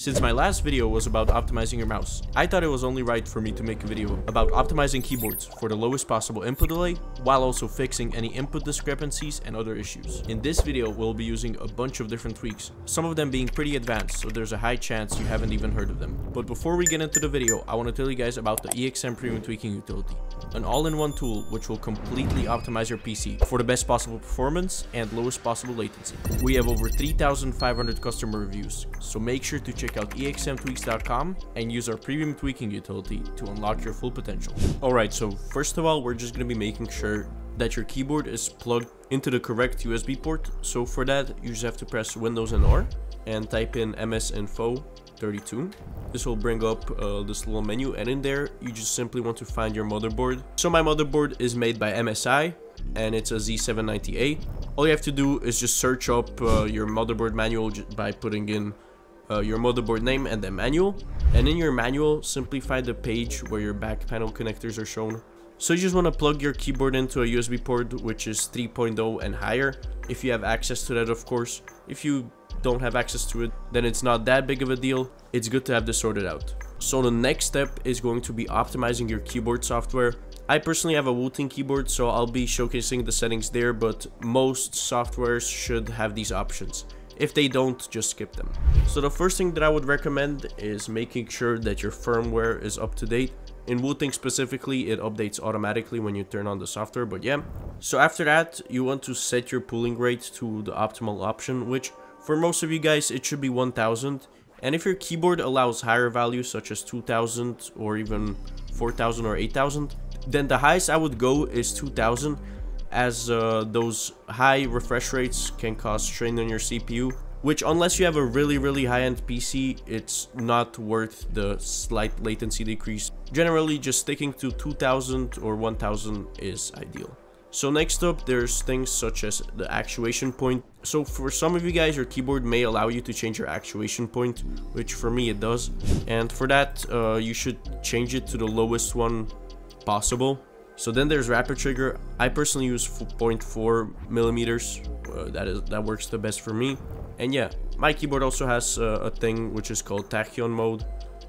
Since my last video was about optimizing your mouse, I thought it was only right for me to make a video about optimizing keyboards for the lowest possible input delay, while also fixing any input discrepancies and other issues. In this video, we'll be using a bunch of different tweaks, some of them being pretty advanced, so there's a high chance you haven't even heard of them. But before we get into the video, I want to tell you guys about the EXM Premium Tweaking Utility, an all-in-one tool which will completely optimize your PC for the best possible performance and lowest possible latency. We have over 3,500 customer reviews, so make sure to check check out exmtweaks.com and use our premium tweaking utility to unlock your full potential. Alright, so first of all, we're just going to be making sure that your keyboard is plugged into the correct USB port. So for that, you just have to press Windows and R and type in msinfo 32. This will bring up uh, this little menu and in there, you just simply want to find your motherboard. So my motherboard is made by MSI and it's a Z790A. All you have to do is just search up uh, your motherboard manual by putting in uh, your motherboard name and the manual. And in your manual, simply find the page where your back panel connectors are shown. So you just want to plug your keyboard into a USB port which is 3.0 and higher, if you have access to that of course. If you don't have access to it, then it's not that big of a deal. It's good to have this sorted out. So the next step is going to be optimizing your keyboard software. I personally have a Wooting keyboard, so I'll be showcasing the settings there, but most softwares should have these options. If they don't, just skip them. So the first thing that I would recommend is making sure that your firmware is up to date. In Wooting specifically, it updates automatically when you turn on the software, but yeah. So after that, you want to set your polling rate to the optimal option, which for most of you guys, it should be 1000. And if your keyboard allows higher values such as 2000 or even 4000 or 8000, then the highest I would go is 2000 as uh, those high refresh rates can cause strain on your CPU which unless you have a really really high-end PC it's not worth the slight latency decrease. Generally just sticking to 2000 or 1000 is ideal. So next up there's things such as the actuation point. So for some of you guys your keyboard may allow you to change your actuation point which for me it does. And for that uh, you should change it to the lowest one possible so then there's rapid trigger. I personally use 0.4 millimeters. Uh, that is that works the best for me. And yeah, my keyboard also has uh, a thing which is called tachyon mode,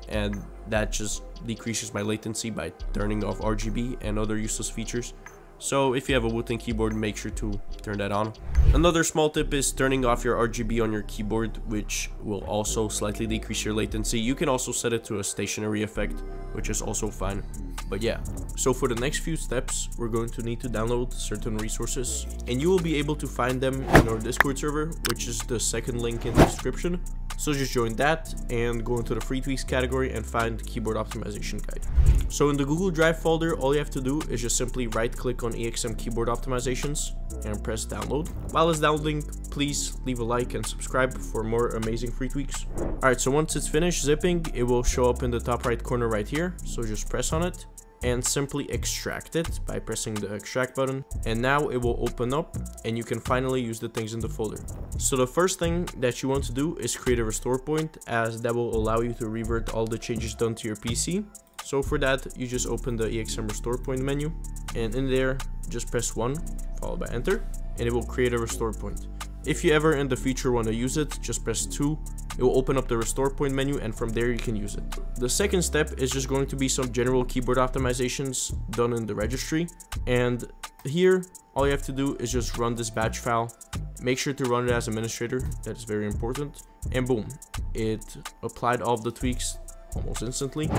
and that just decreases my latency by turning off RGB and other useless features. So if you have a Wooting keyboard, make sure to turn that on. Another small tip is turning off your RGB on your keyboard, which will also slightly decrease your latency. You can also set it to a stationary effect, which is also fine. But yeah, so for the next few steps, we're going to need to download certain resources and you will be able to find them in our Discord server, which is the second link in the description. So just join that and go into the free tweaks category and find keyboard optimization guide. So in the Google Drive folder, all you have to do is just simply right click on EXM keyboard optimizations and press download. While it's downloading, please leave a like and subscribe for more amazing free tweaks. Alright, so once it's finished zipping, it will show up in the top right corner right here. So just press on it and simply extract it by pressing the extract button and now it will open up and you can finally use the things in the folder. So the first thing that you want to do is create a restore point as that will allow you to revert all the changes done to your PC. So for that you just open the EXM restore point menu and in there just press 1 followed by enter and it will create a restore point. If you ever in the future want to use it, just press 2. It will open up the restore point menu and from there you can use it. The second step is just going to be some general keyboard optimizations done in the registry. And here, all you have to do is just run this batch file. Make sure to run it as administrator, that is very important. And boom, it applied all the tweaks almost instantly.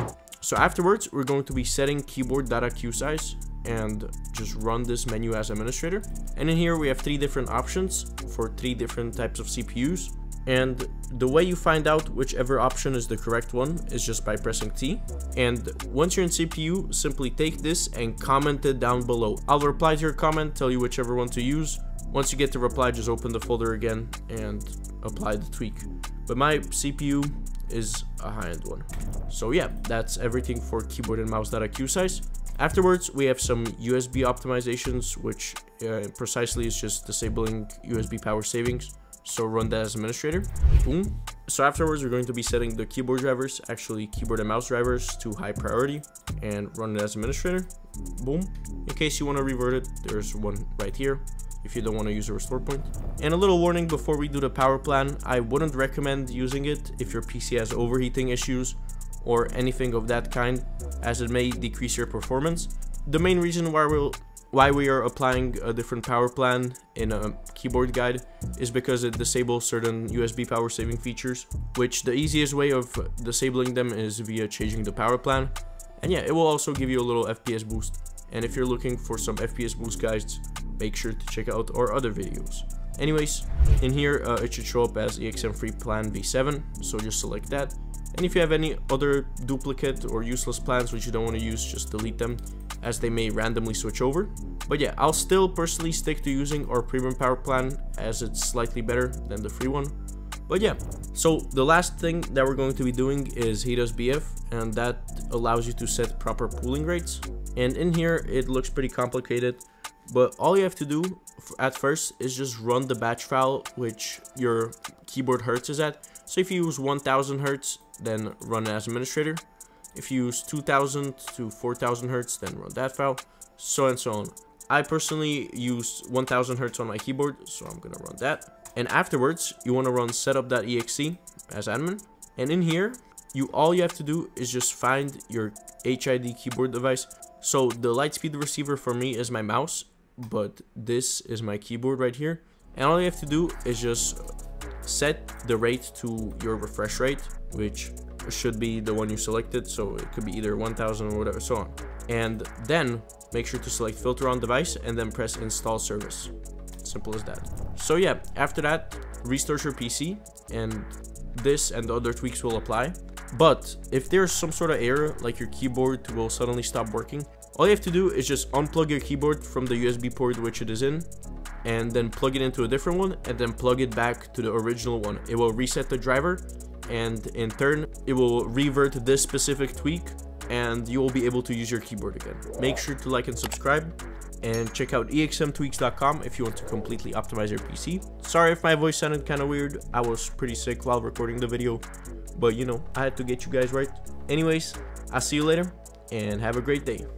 So afterwards, we're going to be setting keyboard data queue size and just run this menu as administrator. And in here we have three different options for three different types of CPUs. And the way you find out whichever option is the correct one is just by pressing T. And once you're in CPU, simply take this and comment it down below. I'll reply to your comment, tell you whichever one to use. Once you get the reply, just open the folder again and apply the tweak. But my CPU is a high-end one. So yeah, that's everything for keyboard and mouse data queue size. Afterwards, we have some USB optimizations, which uh, precisely is just disabling USB power savings. So run that as administrator. Boom. So afterwards, we're going to be setting the keyboard drivers, actually keyboard and mouse drivers to high priority and run it as administrator. Boom. In case you want to revert it, there's one right here. If you don't want to use a restore point. And a little warning before we do the power plan, I wouldn't recommend using it if your PC has overheating issues or anything of that kind, as it may decrease your performance. The main reason why we'll why we are applying a different power plan in a keyboard guide is because it disables certain USB power saving features, which the easiest way of disabling them is via changing the power plan. And yeah, it will also give you a little FPS boost. And if you're looking for some FPS boost guides, make sure to check out our other videos. Anyways, in here uh, it should show up as EXM free plan V7, so just select that. And if you have any other duplicate or useless plans which you don't want to use, just delete them as they may randomly switch over. But yeah, I'll still personally stick to using our premium power plan as it's slightly better than the free one. But yeah, so the last thing that we're going to be doing is hidusbf and that allows you to set proper polling rates. And in here, it looks pretty complicated, but all you have to do at first is just run the batch file which your keyboard hertz is at. So if you use 1000 hertz, then run as administrator. If you use 2000 to 4000 hertz, then run that file, so and so on. I personally use 1000 hertz on my keyboard, so I'm gonna run that. And afterwards, you wanna run setup.exe as admin. And in here, you all you have to do is just find your HID keyboard device. So the Lightspeed receiver for me is my mouse, but this is my keyboard right here. And all you have to do is just set the rate to your refresh rate, which should be the one you selected. So it could be either 1000 or whatever, so on. And then make sure to select filter on device and then press install service. Simple as that. So yeah, after that, restart your PC and this and the other tweaks will apply. But if there's some sort of error, like your keyboard will suddenly stop working, all you have to do is just unplug your keyboard from the USB port which it is in and then plug it into a different one and then plug it back to the original one. It will reset the driver and in turn it will revert this specific tweak and you will be able to use your keyboard again. Make sure to like and subscribe and check out exmtweaks.com if you want to completely optimize your PC. Sorry if my voice sounded kind of weird, I was pretty sick while recording the video, but you know, I had to get you guys right. Anyways, I'll see you later and have a great day.